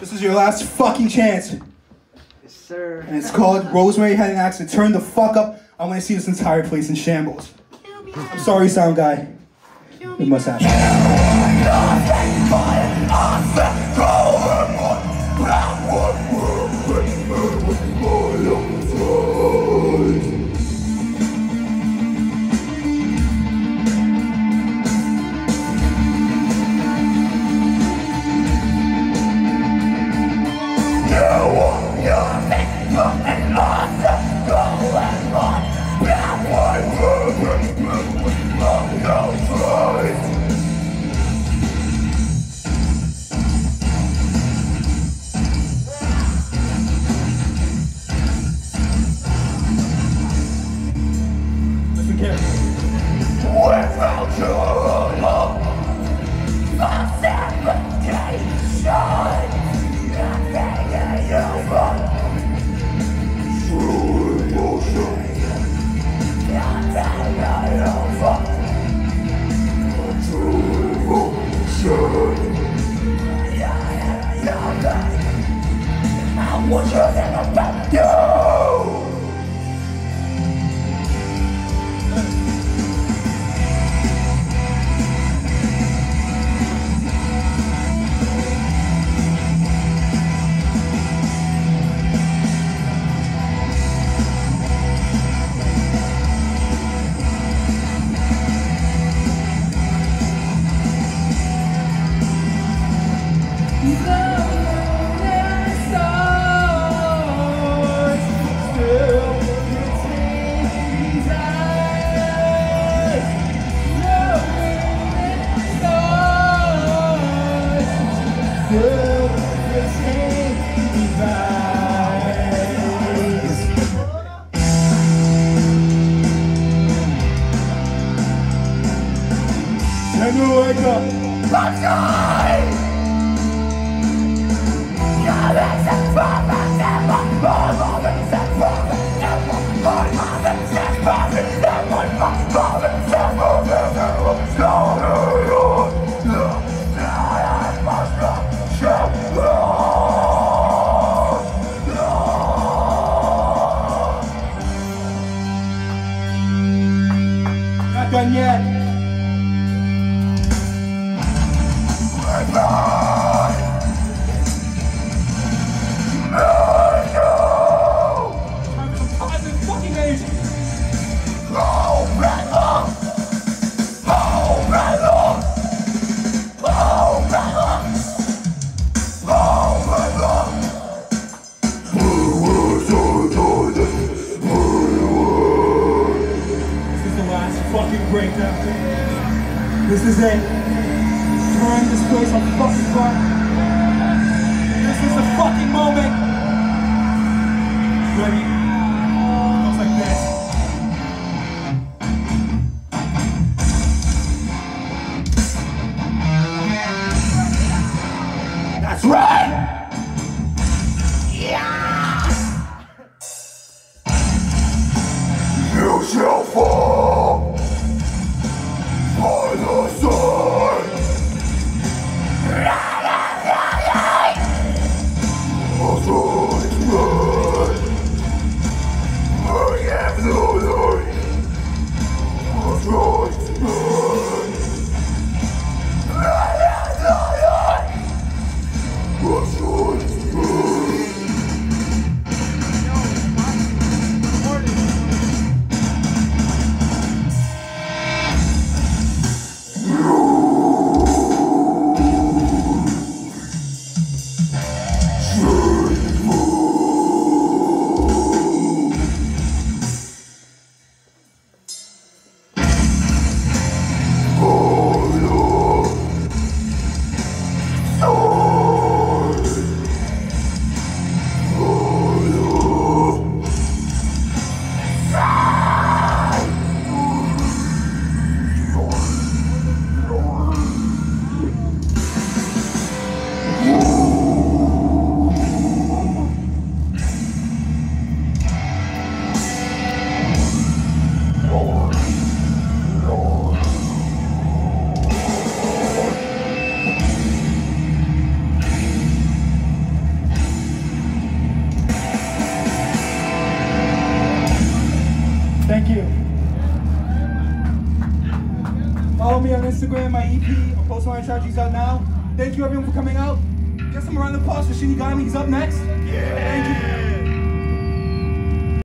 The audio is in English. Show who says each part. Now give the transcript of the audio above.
Speaker 1: This is your last fucking chance.
Speaker 2: Yes, sir.
Speaker 1: And it's called Rosemary had an accident. Turn the fuck up. I want to see this entire place in shambles. I'm sorry, sound guy. We must have. what you're gonna do. Time to wake up. Not done yet. Fucking breakdown. This is it. Turn this place on fucking fire. This is the fucking moment. Ready? Goes like this. That's right.
Speaker 3: The
Speaker 2: Follow me on Instagram, my EP, or post my tragedies out now. Thank you everyone for coming out. Get some round of applause for Shinigami. He's up next. Yeah. Thank you.